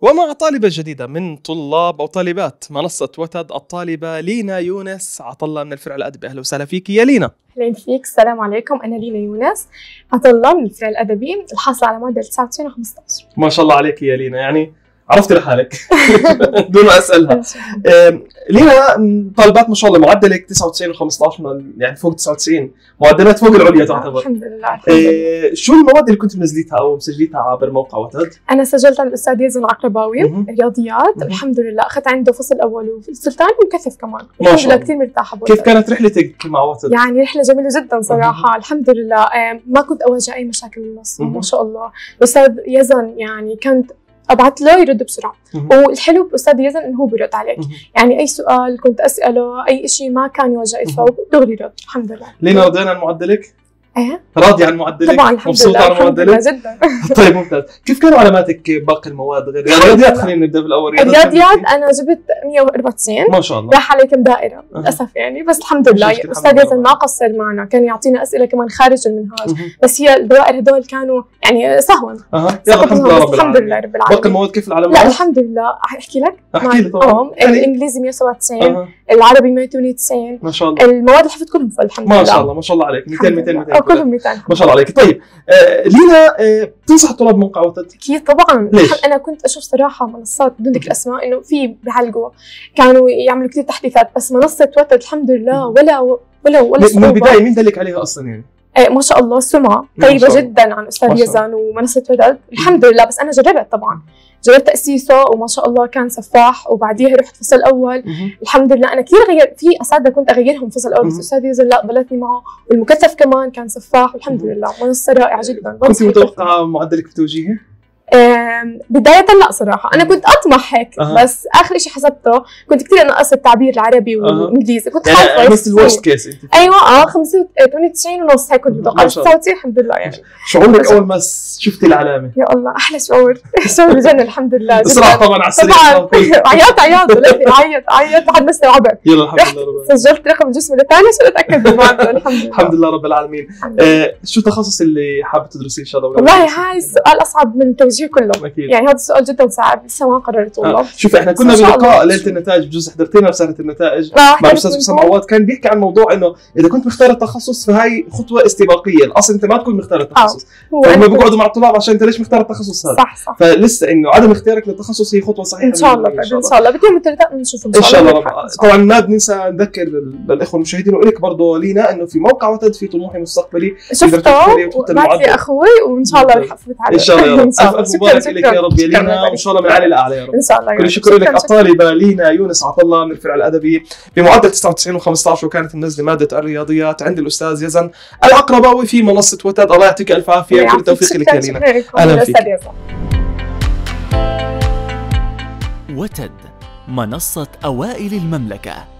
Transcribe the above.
ومع طالبة جديدة من طلاب أو طالبات منصة وتد الطالبة لينا يونس. عطلة من الفرع الأدبي. أهلا وسهلا فيك يا لينا. أهلا فيك. السلام عليكم. أنا لينا يونس. عطلة من الفرع الأدبي الحاصلة على معدل 99 و15 ما شاء الله عليك يا لينا. يعني عرفتي لحالك دون ما أسألها لينا طالبات ما شاء الله معدلك 99 و15 يعني فوق 99 معدلات فوق العليا تعتبر الحمد لله الحمد لله شو المواد اللي كنت منزليتها أو مسجليتها عبر موقع وتد؟ أنا سجلت عند الأستاذ يزن العقرباوي. رياضيات. الحمد لله أخذت عنده فصل أول وفصل ثاني ومكثف كمان ما شاء لله الله. كثير مرتاحة كيف. كانت رحلتك مع وتد؟ يعني رحلة جميلة جدا صراحة الحمد لله ما كنت أواجه أي مشاكل بالنص. ما شاء الله الأستاذ يزن يعني كنت أبعت له يرد بسرعة مهم. والحلو بالأستاذ يزن إنه هو بيرد عليك. يعني أي سؤال كنت أسأله أي شيء ما كان يواجه أي صعوبة دغري يرد الحمد لله لينا رضينا عن معدلك؟ إيه. راضية عن معدلك؟ طبعا الحمد مبسوطة لله عن معدلك؟ جدا. طيب ممتاز. كيف كانوا علاماتك باقي المواد؟ غير يعني رياضيات خلينا نبدأ بالأول. الرياضيات أنا جبت 194 ما شاء الله. راح علي كم دائرة أها. للأسف يعني. بس الحمد لله الحمد يزن. ما قصر معنا كان يعطينا أسئلة كمان خارج المنهاج. بس هي الدوائر هدول كانوا يعني سهوا أها. يلا الحمد لله رب الحمد لله العالمين. رب باقي العالمين المواد كيف لا العلامات؟ الحمد لله. أحكي لك؟ أحكي لي طبعا. يعني- الإنجليزي 197 أها. العربي 198 ما شاء الله. المواد اللي حفظت كلهم الحمد لله. ما شاء الله ما شاء الله عليك. 200 الحمد 200 لله. 200 آه، كلهم 200 ما شاء الله عليك. طيب آه لينا آه تنصح الطلاب موقع وتد أكيد طبعا. ليش؟ أنا كنت أشوف صراحة منصات بدون ذكر اسماء إنه في بيعلقوا كانوا يعملوا كثير تحديثات بس منصة وتد الحمد لله ولا ولا ولا من من. البداية مين دلك عليها أصلا يعني؟ إيه ما شاء الله قريبه الله. جدا عن شاء يزن ومنصة وتد الحمد لله بس أنا جربت طبعا جربت تأسيسه وما شاء الله كان سفاح وبعديها رحت فصل أول مهم. الحمد لله أنا كثير غير في أساتذة كنت أغيرهم فصل أول بس مهم. أستاذ يزن لا بلتني معه والمكثف كمان كان سفاح والحمد. لله منصة رائعة جدا كنت بنصح متوقعه معدلك بتوجيهي؟ بداية لا صراحة. أنا كنت أطمح هيك أها. بس آخر شيء حسبته كنت كثير أنقص التعبير العربي. والإنجليزي. كنت يعني خايفة مثل الورست كيس أيوة أه 98 ونص هيك كنت الله. 99 الحمد لله يعني. شعورك أول ما شفتي العلامة؟ يا الله أحلى شعور. شعور بجنن الحمد لله. اسرع طبعا على السريع. طبعا. طبعاً. عيطت عيط عيط. لحد ما استوعبت يلا الحمد لله رب العالمين. سجلت رقم الجسم الثاني عشان أتأكد بالمعدل الحمد لله. الحمد لله رب العالمين. آه شو التخصص اللي حابه تدرسيه إن شاء الله؟ والله هاي السؤال أصعب من التوجيه كله. أكيد. يعني هذا السؤال جدا صعب لسه ما قررت والله. آه. شوف إحنا كنا بلقاء. ليلة النتائج بجوز حضرتينا رساله النتائج ما مع الأستاذ. حسام عواد. كان بيحكي عن موضوع إنه إذا كنت مختار التخصص فهي خطوة استباقية. الأصل أنت ما تكون مختار التخصص. هو فهم بيقعدوا مع الطلاب عشان أنت ليش مختار التخصص هذا؟ صح صح. فلسه إنه عدم اختيارك للتخصص هي خطوة صحيحة إن شاء الله إن شاء إن الله. يوم الثلاثاء نشوف إن شاء الله. طبعا ما بننسى نذكر للاخوه المشاهدين والك برضه لينا إنه في موقع وتد في طموحي مستقبلي. شفته؟ وبعت. لي أخوي وإن شاء الله رح أفوت عليه. إن شاء الله. الف الله الف مبارك لك يا. رب يا لينا. وان شاء الله من العالي الاعلى يا رب إن شاء الله كل. شكر لك شكراً، الطالبة لينا يونس عطلة من الفرع الأدبي بمعدل 99 و15 وكانت منزلة مادة الرياضيات عند الأستاذ يزن العقرباوي في منصة وتد الله يعطيك ألف عافية شكراً. وكل التوفيق لك يا لينا أستاذ فيك. وتد منصة أوائل المملكة